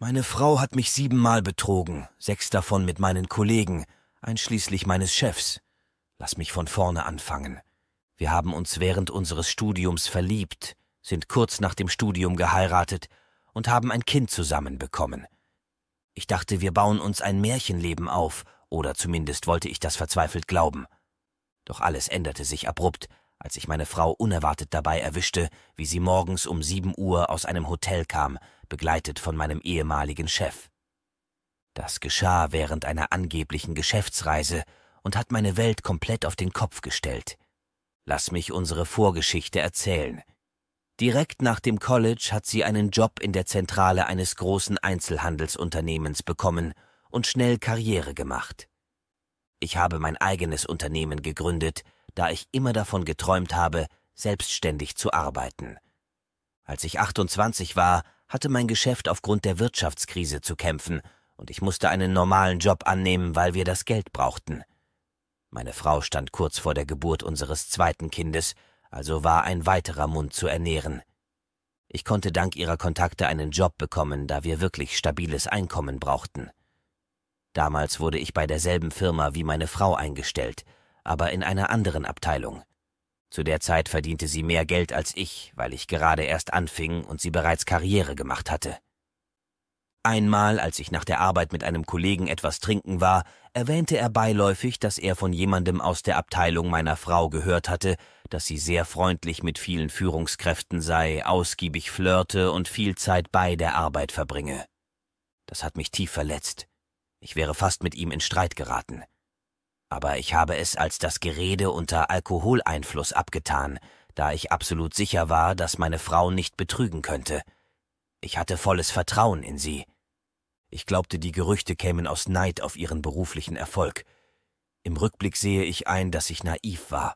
Meine Frau hat mich siebenmal betrogen, sechs davon mit meinen Kollegen, einschließlich meines Chefs. Lass mich von vorne anfangen. Wir haben uns während unseres Studiums verliebt, sind kurz nach dem Studium geheiratet und haben ein Kind zusammenbekommen. Ich dachte, wir bauen uns ein Märchenleben auf, oder zumindest wollte ich das verzweifelt glauben. Doch alles änderte sich abrupt, als ich meine Frau unerwartet dabei erwischte, wie sie morgens um sieben Uhr aus einem Hotel kam, begleitet von meinem ehemaligen Chef. Das geschah während einer angeblichen Geschäftsreise und hat meine Welt komplett auf den Kopf gestellt. Lass mich unsere Vorgeschichte erzählen. Direkt nach dem College hat sie einen Job in der Zentrale eines großen Einzelhandelsunternehmens bekommen und schnell Karriere gemacht. Ich habe mein eigenes Unternehmen gegründet, da ich immer davon geträumt habe, selbstständig zu arbeiten. Als ich 28 war, hatte mein Geschäft aufgrund der Wirtschaftskrise zu kämpfen, und ich musste einen normalen Job annehmen, weil wir das Geld brauchten. Meine Frau stand kurz vor der Geburt unseres zweiten Kindes, also war ein weiterer Mund zu ernähren. Ich konnte dank ihrer Kontakte einen Job bekommen, da wir wirklich stabiles Einkommen brauchten. Damals wurde ich bei derselben Firma wie meine Frau eingestellt, aber in einer anderen Abteilung. Zu der Zeit verdiente sie mehr Geld als ich, weil ich gerade erst anfing und sie bereits Karriere gemacht hatte. Einmal, als ich nach der Arbeit mit einem Kollegen etwas trinken war, erwähnte er beiläufig, dass er von jemandem aus der Abteilung meiner Frau gehört hatte, dass sie sehr freundlich mit vielen Führungskräften sei, ausgiebig flirte und viel Zeit bei der Arbeit verbringe. Das hat mich tief verletzt. Ich wäre fast mit ihm in Streit geraten aber ich habe es als das Gerede unter Alkoholeinfluss abgetan, da ich absolut sicher war, dass meine Frau nicht betrügen könnte. Ich hatte volles Vertrauen in sie. Ich glaubte, die Gerüchte kämen aus Neid auf ihren beruflichen Erfolg. Im Rückblick sehe ich ein, dass ich naiv war.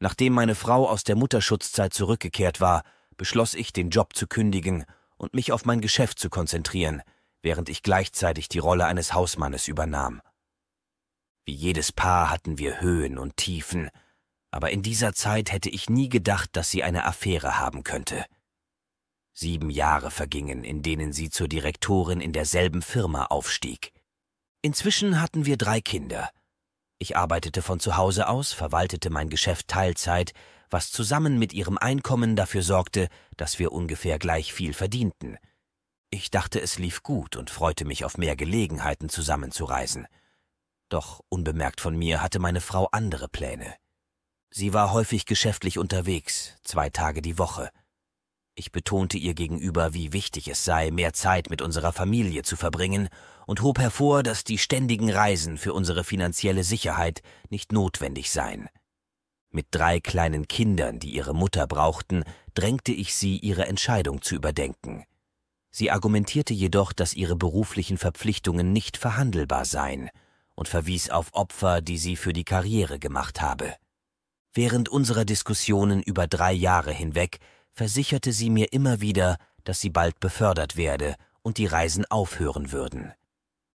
Nachdem meine Frau aus der Mutterschutzzeit zurückgekehrt war, beschloss ich, den Job zu kündigen und mich auf mein Geschäft zu konzentrieren, während ich gleichzeitig die Rolle eines Hausmannes übernahm. Wie jedes Paar hatten wir Höhen und Tiefen, aber in dieser Zeit hätte ich nie gedacht, dass sie eine Affäre haben könnte. Sieben Jahre vergingen, in denen sie zur Direktorin in derselben Firma aufstieg. Inzwischen hatten wir drei Kinder. Ich arbeitete von zu Hause aus, verwaltete mein Geschäft Teilzeit, was zusammen mit ihrem Einkommen dafür sorgte, dass wir ungefähr gleich viel verdienten. Ich dachte, es lief gut und freute mich auf mehr Gelegenheiten zusammenzureisen. Doch unbemerkt von mir hatte meine Frau andere Pläne. Sie war häufig geschäftlich unterwegs, zwei Tage die Woche. Ich betonte ihr gegenüber, wie wichtig es sei, mehr Zeit mit unserer Familie zu verbringen und hob hervor, dass die ständigen Reisen für unsere finanzielle Sicherheit nicht notwendig seien. Mit drei kleinen Kindern, die ihre Mutter brauchten, drängte ich sie, ihre Entscheidung zu überdenken. Sie argumentierte jedoch, dass ihre beruflichen Verpflichtungen nicht verhandelbar seien und verwies auf Opfer, die sie für die Karriere gemacht habe. Während unserer Diskussionen über drei Jahre hinweg versicherte sie mir immer wieder, dass sie bald befördert werde und die Reisen aufhören würden.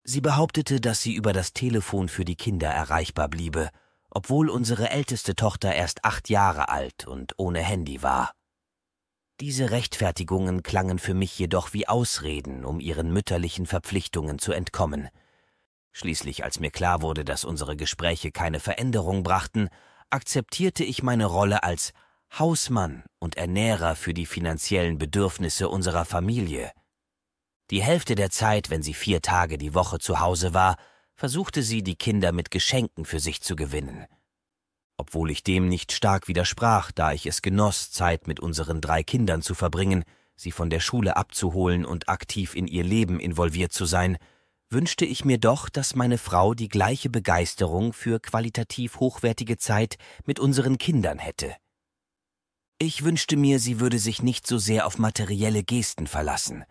Sie behauptete, dass sie über das Telefon für die Kinder erreichbar bliebe, obwohl unsere älteste Tochter erst acht Jahre alt und ohne Handy war. Diese Rechtfertigungen klangen für mich jedoch wie Ausreden, um ihren mütterlichen Verpflichtungen zu entkommen. Schließlich, als mir klar wurde, dass unsere Gespräche keine Veränderung brachten, akzeptierte ich meine Rolle als Hausmann und Ernährer für die finanziellen Bedürfnisse unserer Familie. Die Hälfte der Zeit, wenn sie vier Tage die Woche zu Hause war, versuchte sie, die Kinder mit Geschenken für sich zu gewinnen. Obwohl ich dem nicht stark widersprach, da ich es genoss, Zeit mit unseren drei Kindern zu verbringen, sie von der Schule abzuholen und aktiv in ihr Leben involviert zu sein, wünschte ich mir doch, dass meine Frau die gleiche Begeisterung für qualitativ hochwertige Zeit mit unseren Kindern hätte. Ich wünschte mir, sie würde sich nicht so sehr auf materielle Gesten verlassen.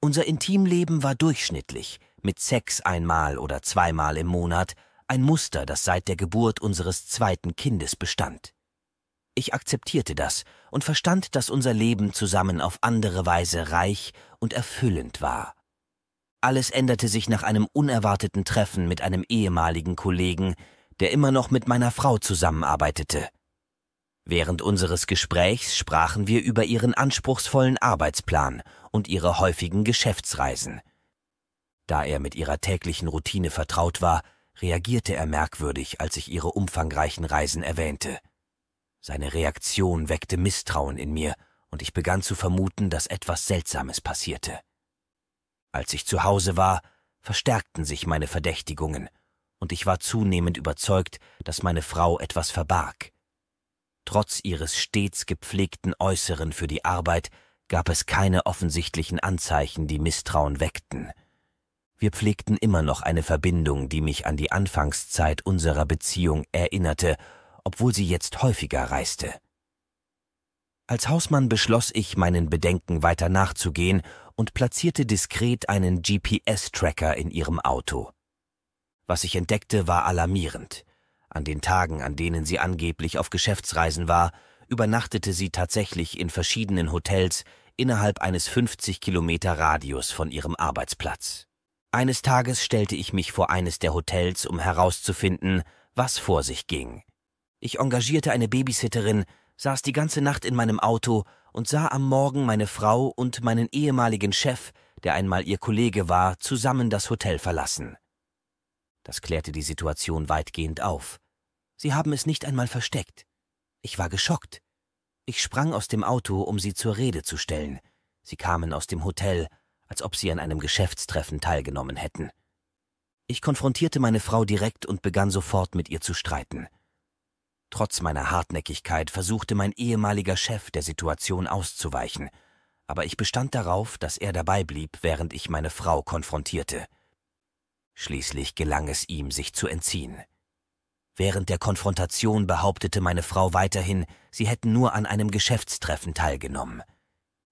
Unser Intimleben war durchschnittlich, mit Sex einmal oder zweimal im Monat, ein Muster, das seit der Geburt unseres zweiten Kindes bestand. Ich akzeptierte das und verstand, dass unser Leben zusammen auf andere Weise reich und erfüllend war. Alles änderte sich nach einem unerwarteten Treffen mit einem ehemaligen Kollegen, der immer noch mit meiner Frau zusammenarbeitete. Während unseres Gesprächs sprachen wir über ihren anspruchsvollen Arbeitsplan und ihre häufigen Geschäftsreisen. Da er mit ihrer täglichen Routine vertraut war, reagierte er merkwürdig, als ich ihre umfangreichen Reisen erwähnte. Seine Reaktion weckte Misstrauen in mir, und ich begann zu vermuten, dass etwas Seltsames passierte. Als ich zu Hause war, verstärkten sich meine Verdächtigungen, und ich war zunehmend überzeugt, dass meine Frau etwas verbarg. Trotz ihres stets gepflegten Äußeren für die Arbeit gab es keine offensichtlichen Anzeichen, die Misstrauen weckten. Wir pflegten immer noch eine Verbindung, die mich an die Anfangszeit unserer Beziehung erinnerte, obwohl sie jetzt häufiger reiste. Als Hausmann beschloss ich, meinen Bedenken weiter nachzugehen und platzierte diskret einen GPS-Tracker in ihrem Auto. Was ich entdeckte, war alarmierend. An den Tagen, an denen sie angeblich auf Geschäftsreisen war, übernachtete sie tatsächlich in verschiedenen Hotels innerhalb eines 50 Kilometer Radius von ihrem Arbeitsplatz. Eines Tages stellte ich mich vor eines der Hotels, um herauszufinden, was vor sich ging. Ich engagierte eine Babysitterin, saß die ganze Nacht in meinem Auto und sah am Morgen meine Frau und meinen ehemaligen Chef, der einmal ihr Kollege war, zusammen das Hotel verlassen. Das klärte die Situation weitgehend auf. Sie haben es nicht einmal versteckt. Ich war geschockt. Ich sprang aus dem Auto, um sie zur Rede zu stellen. Sie kamen aus dem Hotel, als ob sie an einem Geschäftstreffen teilgenommen hätten. Ich konfrontierte meine Frau direkt und begann sofort mit ihr zu streiten. Trotz meiner Hartnäckigkeit versuchte mein ehemaliger Chef der Situation auszuweichen, aber ich bestand darauf, dass er dabei blieb, während ich meine Frau konfrontierte. Schließlich gelang es ihm, sich zu entziehen. Während der Konfrontation behauptete meine Frau weiterhin, sie hätten nur an einem Geschäftstreffen teilgenommen.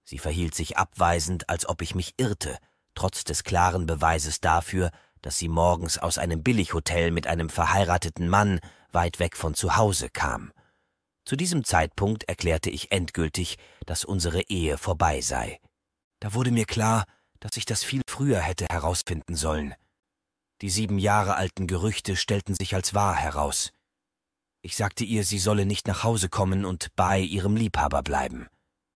Sie verhielt sich abweisend, als ob ich mich irrte, trotz des klaren Beweises dafür, dass sie morgens aus einem Billighotel mit einem verheirateten Mann weit weg von zu Hause kam. Zu diesem Zeitpunkt erklärte ich endgültig, dass unsere Ehe vorbei sei. Da wurde mir klar, dass ich das viel früher hätte herausfinden sollen. Die sieben Jahre alten Gerüchte stellten sich als wahr heraus. Ich sagte ihr, sie solle nicht nach Hause kommen und bei ihrem Liebhaber bleiben.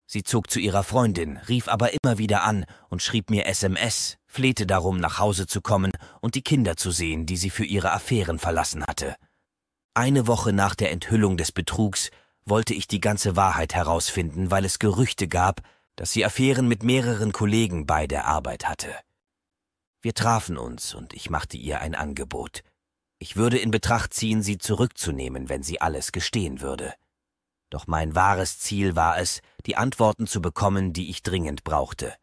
Sie zog zu ihrer Freundin, rief aber immer wieder an und schrieb mir SMS, flehte darum, nach Hause zu kommen und die Kinder zu sehen, die sie für ihre Affären verlassen hatte. Eine Woche nach der Enthüllung des Betrugs wollte ich die ganze Wahrheit herausfinden, weil es Gerüchte gab, dass sie Affären mit mehreren Kollegen bei der Arbeit hatte. Wir trafen uns und ich machte ihr ein Angebot. Ich würde in Betracht ziehen, sie zurückzunehmen, wenn sie alles gestehen würde. Doch mein wahres Ziel war es, die Antworten zu bekommen, die ich dringend brauchte.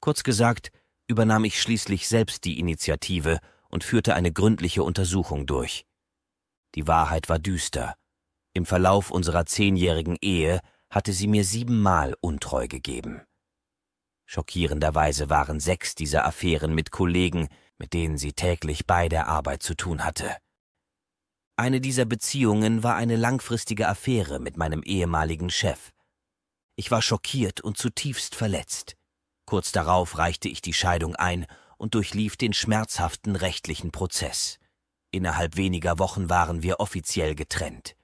Kurz gesagt, übernahm ich schließlich selbst die Initiative und führte eine gründliche Untersuchung durch. Die Wahrheit war düster. Im Verlauf unserer zehnjährigen Ehe hatte sie mir siebenmal untreu gegeben. Schockierenderweise waren sechs dieser Affären mit Kollegen, mit denen sie täglich bei der Arbeit zu tun hatte. Eine dieser Beziehungen war eine langfristige Affäre mit meinem ehemaligen Chef. Ich war schockiert und zutiefst verletzt. Kurz darauf reichte ich die Scheidung ein und durchlief den schmerzhaften rechtlichen Prozess. Innerhalb weniger Wochen waren wir offiziell getrennt.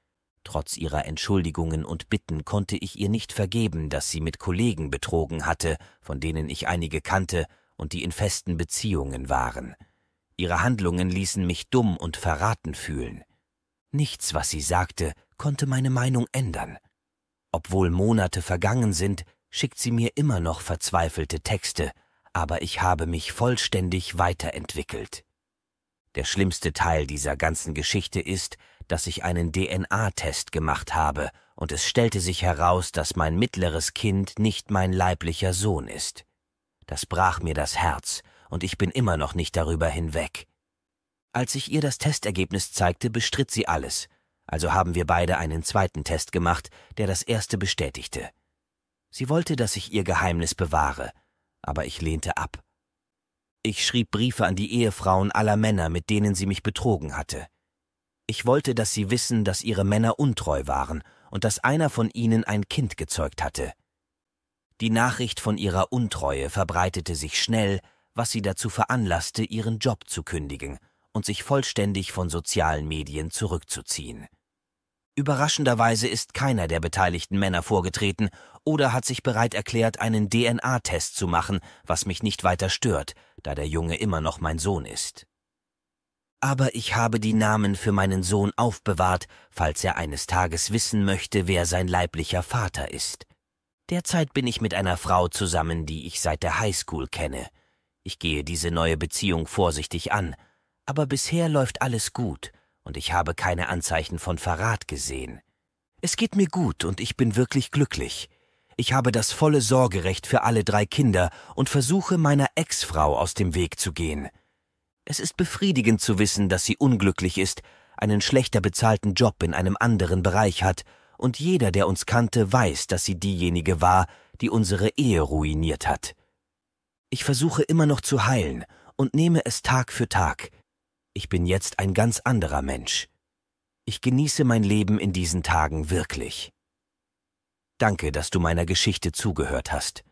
Trotz ihrer Entschuldigungen und Bitten konnte ich ihr nicht vergeben, dass sie mit Kollegen betrogen hatte, von denen ich einige kannte und die in festen Beziehungen waren. Ihre Handlungen ließen mich dumm und verraten fühlen. Nichts, was sie sagte, konnte meine Meinung ändern. Obwohl Monate vergangen sind, schickt sie mir immer noch verzweifelte Texte, aber ich habe mich vollständig weiterentwickelt. Der schlimmste Teil dieser ganzen Geschichte ist, dass ich einen DNA-Test gemacht habe, und es stellte sich heraus, dass mein mittleres Kind nicht mein leiblicher Sohn ist. Das brach mir das Herz, und ich bin immer noch nicht darüber hinweg. Als ich ihr das Testergebnis zeigte, bestritt sie alles, also haben wir beide einen zweiten Test gemacht, der das erste bestätigte. Sie wollte, dass ich ihr Geheimnis bewahre, aber ich lehnte ab. Ich schrieb Briefe an die Ehefrauen aller Männer, mit denen sie mich betrogen hatte. Ich wollte, dass sie wissen, dass ihre Männer untreu waren und dass einer von ihnen ein Kind gezeugt hatte. Die Nachricht von ihrer Untreue verbreitete sich schnell, was sie dazu veranlasste, ihren Job zu kündigen und sich vollständig von sozialen Medien zurückzuziehen. Überraschenderweise ist keiner der beteiligten Männer vorgetreten oder hat sich bereit erklärt, einen DNA-Test zu machen, was mich nicht weiter stört, da der Junge immer noch mein Sohn ist. Aber ich habe die Namen für meinen Sohn aufbewahrt, falls er eines Tages wissen möchte, wer sein leiblicher Vater ist. Derzeit bin ich mit einer Frau zusammen, die ich seit der Highschool kenne. Ich gehe diese neue Beziehung vorsichtig an, aber bisher läuft alles gut und ich habe keine Anzeichen von Verrat gesehen. Es geht mir gut und ich bin wirklich glücklich. Ich habe das volle Sorgerecht für alle drei Kinder und versuche meiner Ex-Frau aus dem Weg zu gehen. Es ist befriedigend zu wissen, dass sie unglücklich ist, einen schlechter bezahlten Job in einem anderen Bereich hat, und jeder, der uns kannte, weiß, dass sie diejenige war, die unsere Ehe ruiniert hat. Ich versuche immer noch zu heilen und nehme es Tag für Tag. Ich bin jetzt ein ganz anderer Mensch. Ich genieße mein Leben in diesen Tagen wirklich. Danke, dass du meiner Geschichte zugehört hast.